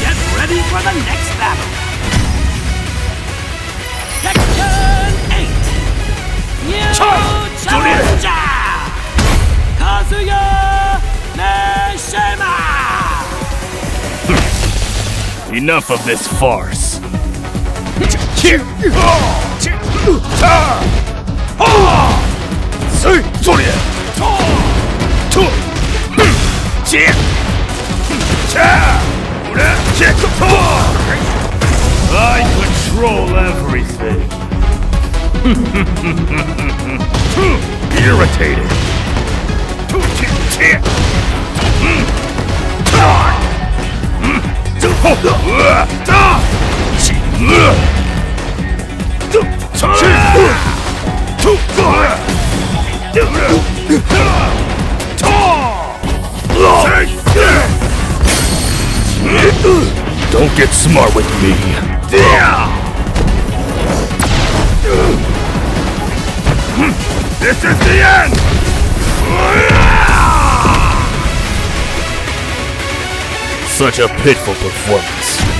Get ready for the next battle! Tekken 8! New Charge! Challenger! Kazuya Mishima! Enough of this farce. I control everything. Irritated. Don't get smart with me. This is the end! Such a pitiful performance.